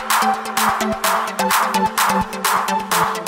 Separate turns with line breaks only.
Thank you.